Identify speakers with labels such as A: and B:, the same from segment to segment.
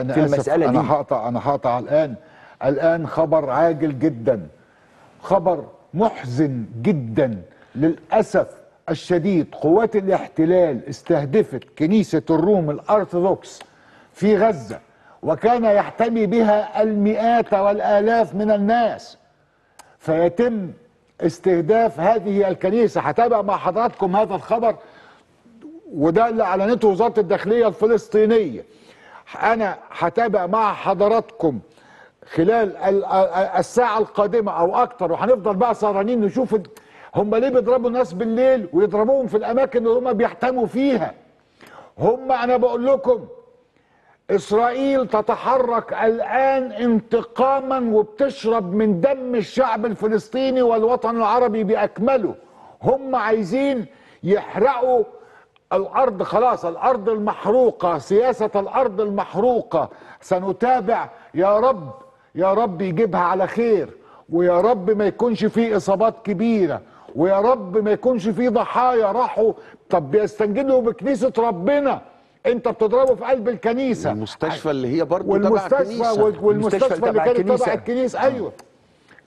A: أنا
B: في
A: آسف،
B: المسألة
A: أنا
B: دي.
A: هقطع أنا هقطع الآن. الآن خبر عاجل جدا خبر محزن جدا. للأسف الشديد قوات الاحتلال استهدفت كنيسة الروم الأرثوذكس في غزة وكان يحتمي بها المئات والآلاف من الناس. فيتم استهداف هذه الكنيسة. هتابع مع حضراتكم هذا الخبر وده اللي أعلنته وزارة الداخلية الفلسطينية. أنا هتابع مع حضراتكم خلال ال- ال- الساعة القادمة أو أكتر وهنفضل بقى سهرانين نشوف هم ليه بيضربوا الناس بالليل ويضربوهم في الأماكن اللي هم بيحتموا فيها. هم أنا بقول لكم إسرائيل تتحرك الآن انتقاما وبتشرب من دم الشعب الفلسطيني والوطن العربي بأكمله. هم عايزين يحرقوا الأرض خلاص الأرض المحروقة سياسة الأرض المحروقة. سنتابع. يا رب يا رب يجيبها على خير ويا رب ما يكونش فيه إصابات كبيرة ويا رب ما يكونش فيه ضحايا راحوا. طب بيستنجدوا بكنيسة ربنا. انت بتضربه في قلب الكنيسة.
C: المستشفى اللي هي برضه تبع
A: والمستشفى. وال- والمستشفى
B: المستشفى
A: اللي كانت. تبع الكنيسة. أيوه.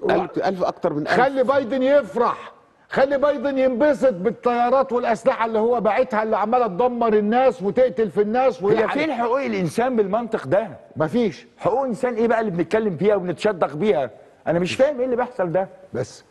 C: ألف, ألف أكتر من ألف.
A: خلي بايدن يفرح. خلي بايدن ينبسط بالطيارات والأسلحة اللي هو باعتها اللي عمالة تدمر الناس وتقتل في الناس
B: هي فين حقوق الإنسان بالمنطق ده؟
A: مفيش.
B: حقوق انسان إيه بقى اللي بنتكلم فيها وبنتشدق بيها؟ أنا مش فاهم إيه اللي بيحصل ده.
A: بس